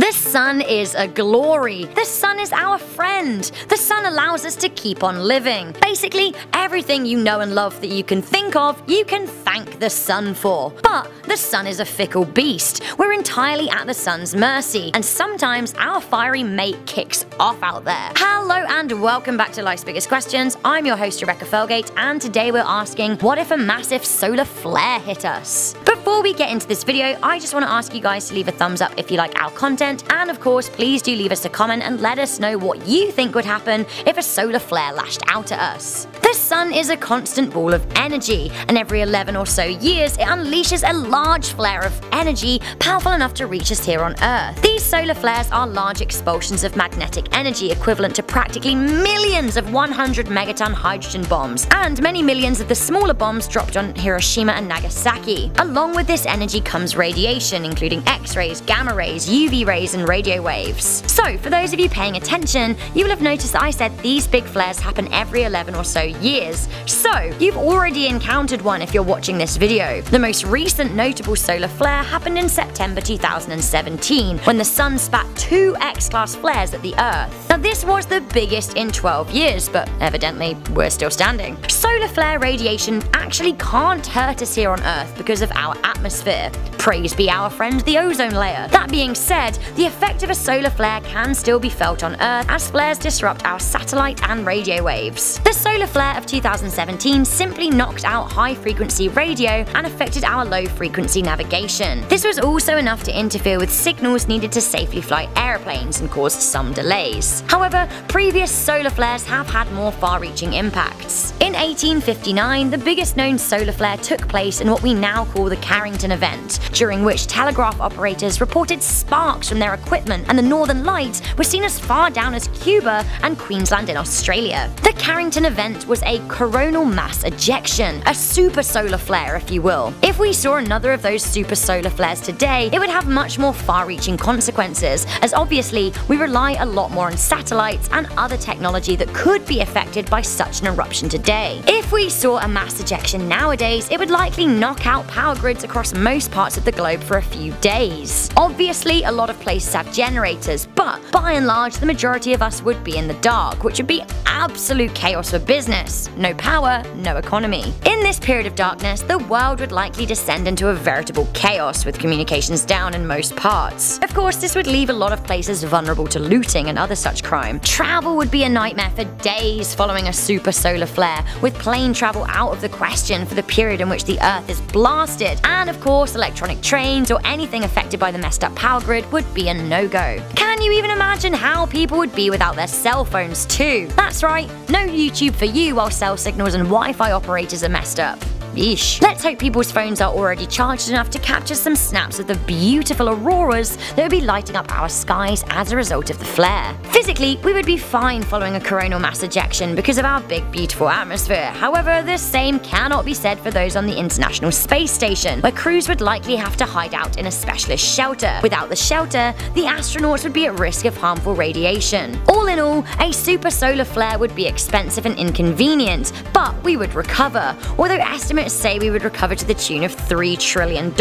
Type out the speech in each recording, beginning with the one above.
The sun is a glory. The sun is our friend. The sun allows us to keep on living. Basically, everything you know and love that you can think of, you can thank the sun for. But the sun is a fickle beast. We're entirely at the sun's mercy, and sometimes our fiery mate kicks off out there. Hello and welcome back to Life's Biggest Questions. I'm your host Rebecca Felgate, and today we're asking, what if a massive solar flare hit us? Before we get into this video, I just want to ask you guys to leave a thumbs up if you like our content and of course, please do leave us a comment and let us know what you think would happen if a solar flare lashed out at us. The sun is a constant ball of energy, and every 11 or so years it unleashes a large flare of energy powerful enough to reach us here on Earth. These solar flares are large expulsions of magnetic energy equivalent to practically millions of 100 megaton hydrogen bombs, and many millions of the smaller bombs dropped on Hiroshima and Nagasaki. Along with this energy comes radiation, including X-rays, gamma rays, UV rays, and radio waves. So, for those of you paying attention, you will have noticed I said these big flares happen every 11 or so years. So, you've already encountered one if you're watching this video. The most recent notable solar flare happened in September 2017, when the sun spat two X-class flares at the Earth. Now this was the biggest in 12 years, but evidently we're still standing. Solar flare radiation actually can't hurt us here on Earth because of our atmosphere. Praise be our friend the ozone layer. That being said, the effect of a solar flare can still be felt on Earth as flares disrupt our satellite and radio waves. The solar flare of 2017 simply knocked out high frequency radio and affected our low frequency navigation. This was also enough to interfere with signals needed to safely fly aeroplanes and caused some delays. However, previous solar flares have had more far reaching impacts. In 1859, the biggest known solar flare took place in what we now call the Carrington event, during which telegraph operators reported sparks from their equipment and the northern lights were seen as far down as Cuba and Queensland in Australia. The Carrington event was a coronal mass ejection, a super solar flare if you will. If we saw another of those super solar flares today, it would have much more far-reaching consequences, as obviously we rely a lot more on satellites and other technology that could be affected by such an eruption today. If we saw a mass ejection nowadays, it would likely knock out power grids across most parts of the globe for a few days. Obviously, a lot of places have generators, but by and large, the majority of us would be in the dark, which would be absolute chaos for business. No power, no economy. In this period of darkness, the world would likely descend into a veritable chaos with communications down in most parts. Of course, this would leave a lot of places vulnerable to looting and other such crime. Travel would be a nightmare for days following a super solar flare, with plane travel out of the question for the period in which the Earth is blasted. And of course, electronic trains or anything affected by the messed up power grid would be a no-go. Can you even imagine how people would be without their cell phones too? That's right, no YouTube for you while cell signals and Wi-Fi operators are messed up. Let's hope people's phones are already charged enough to capture some snaps of the beautiful auroras that would be lighting up our skies as a result of the flare. Physically, we would be fine following a coronal mass ejection because of our big beautiful atmosphere. However, the same cannot be said for those on the International Space Station, where crews would likely have to hide out in a specialist shelter. Without the shelter, the astronauts would be at risk of harmful radiation. All in all, a super solar flare would be expensive and inconvenient, but we would recover, although estimates estimates say we would recover to the tune of $3 trillion.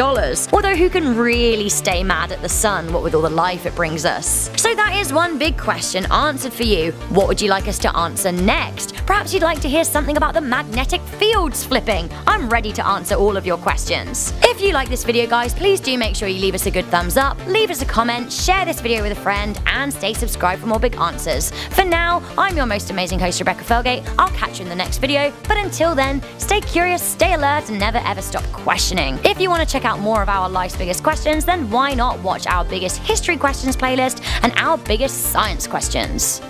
Although who can really stay mad at the sun, what with all the life it brings us? So that is one big question answered for you. What would you like us to answer next? Perhaps you'd like to hear something about the magnetic fields flipping. I'm ready to answer all of your questions. If you like this video guys, please do make sure you leave us a good thumbs up, leave us a comment, share this video with a friend, and stay subscribed for more big answers. For now, I'm your most amazing host Rebecca Felgate. I'll catch you in the next video, but until then, stay curious, stay Stay alert and never ever stop questioning. If you want to check out more of our life's biggest questions, then why not watch our biggest history questions playlist and our biggest science questions.